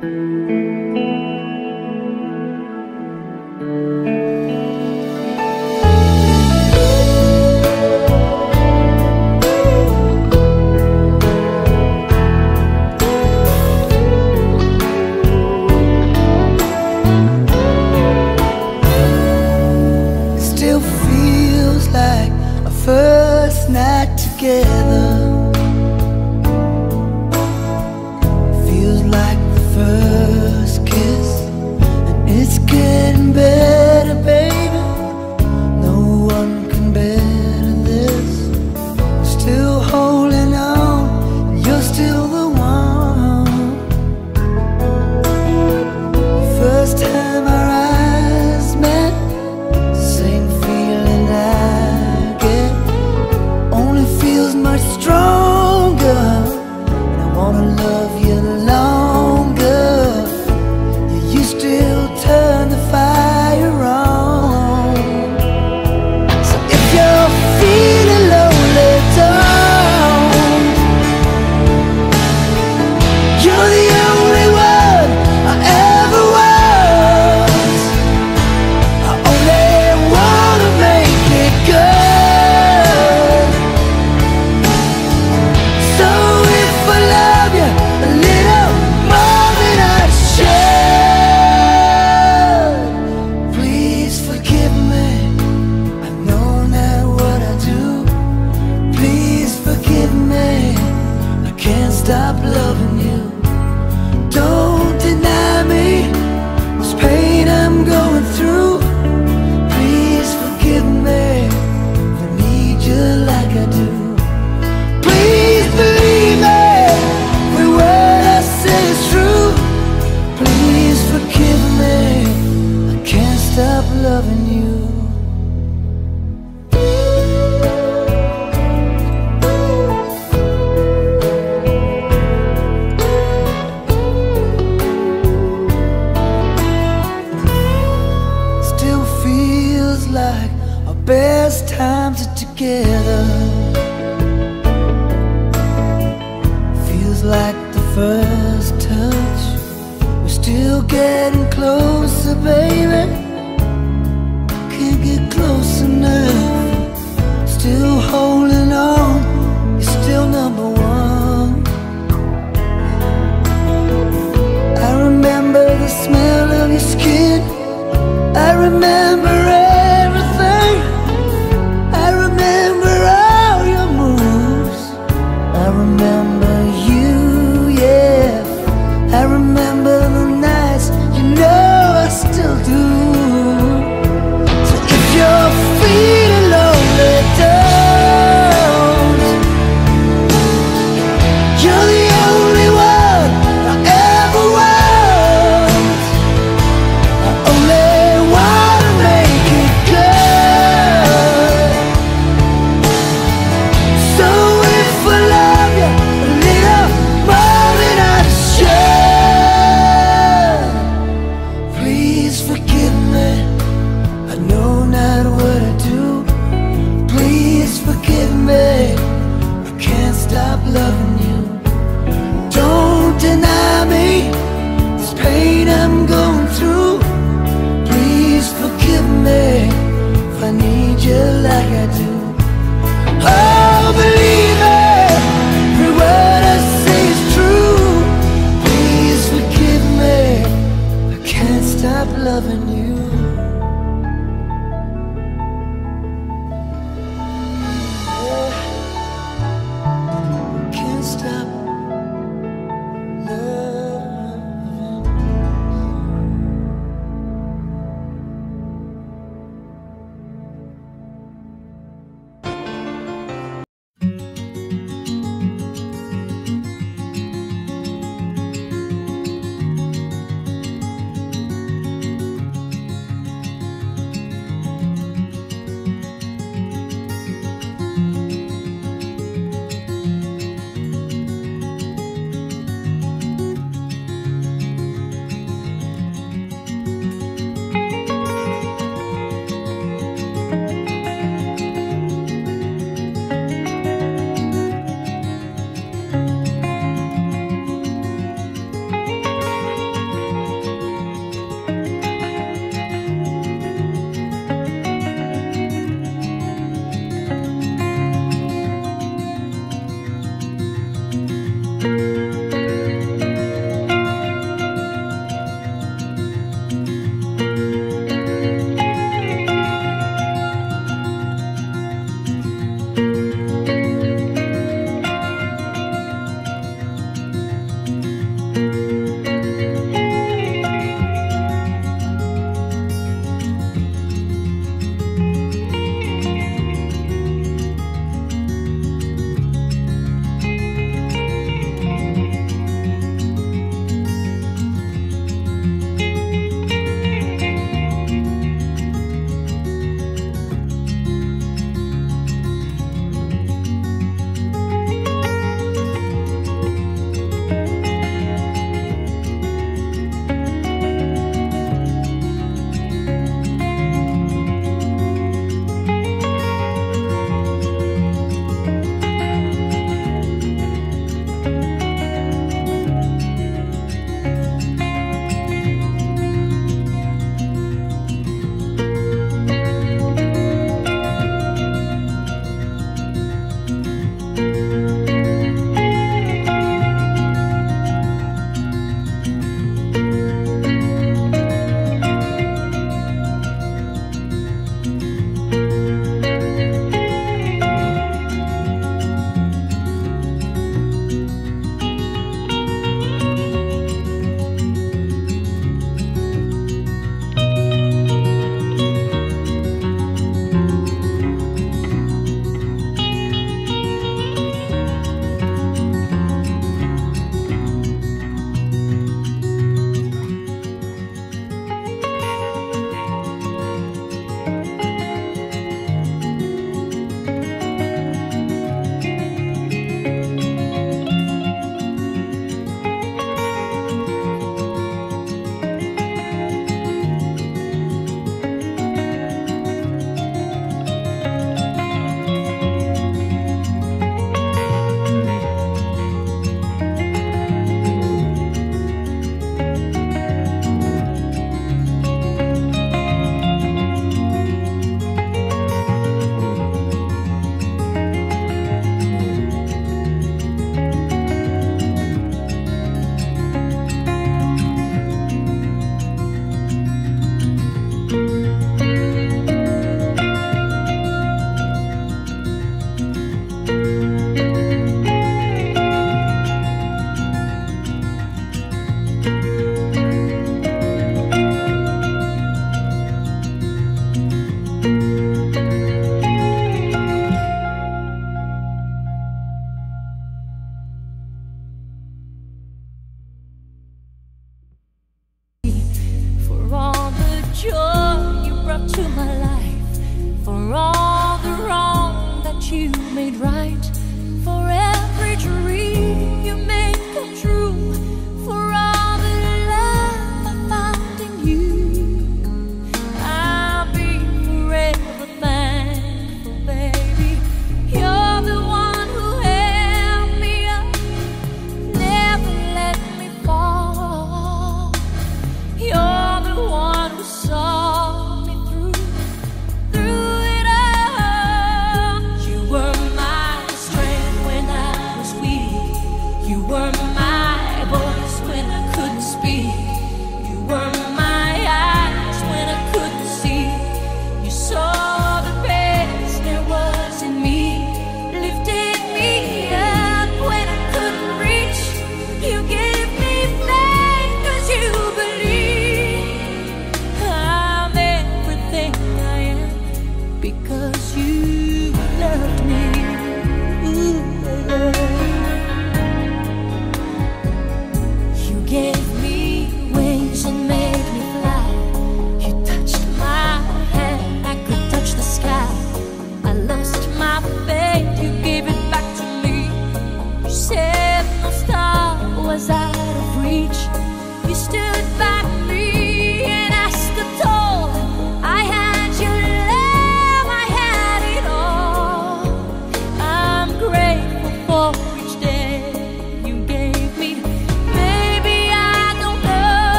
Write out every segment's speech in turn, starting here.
stop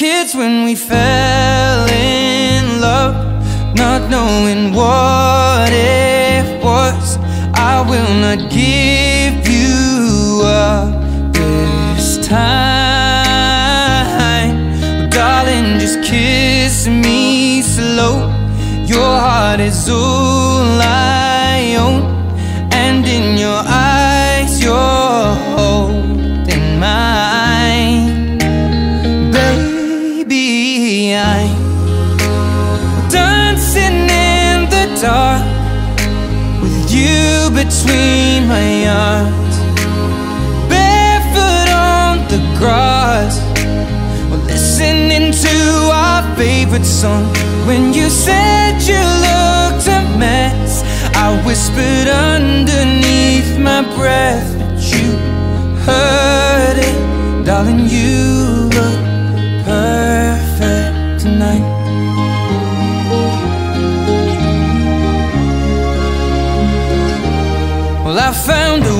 Kids when we fell in love, not knowing what it was. I will not give you up this time. But darling, just kiss me slow. Your heart is all I own, and in your eyes, favorite song. When you said you looked a mess, I whispered underneath my breath, you heard it, darling. You look perfect tonight. Well, I found a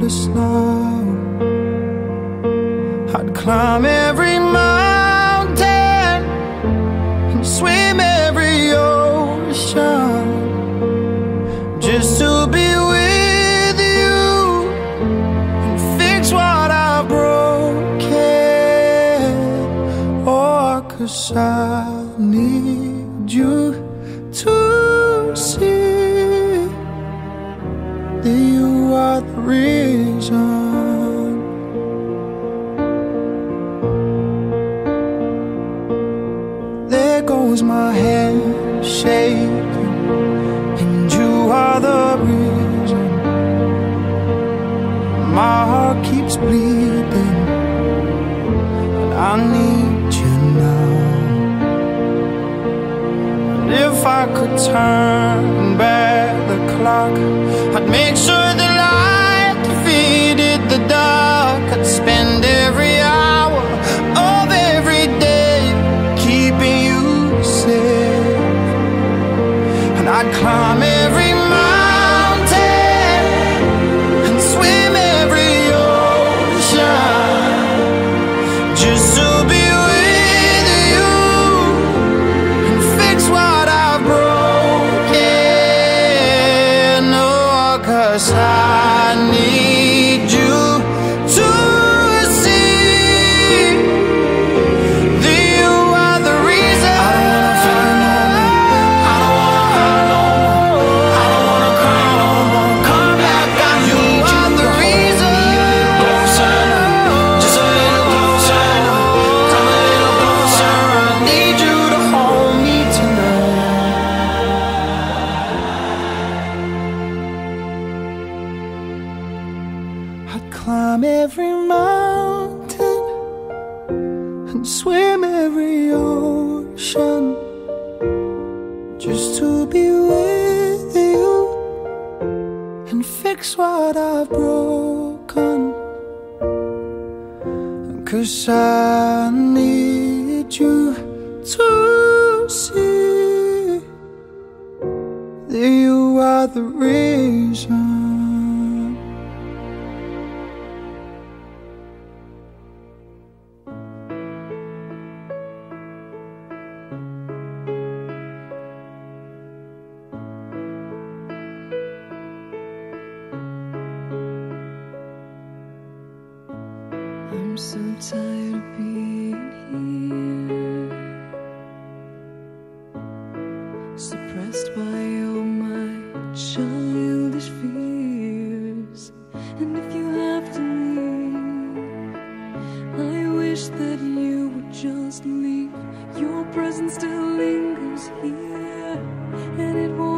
the snow. I'd climb every mountain and swim every ocean just to be with you and fix what I broke. Oh, cause I need you to see that you are the real sun. There goes my hand shaking, and you are the reason my heart keeps bleeding, and I need you now. And if I could turn fix what I've broken. Cause I need you to see that you are the reason. Just leave, your presence still lingers here, and it won't.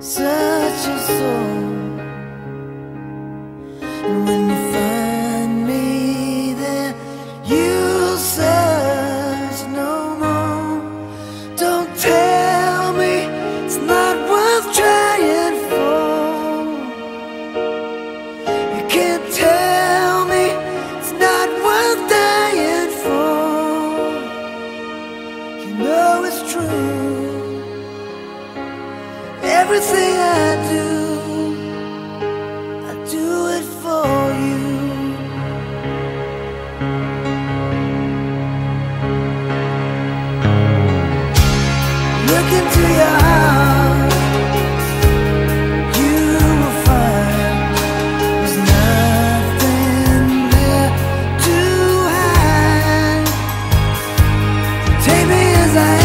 such a soul. as I